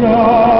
Lord.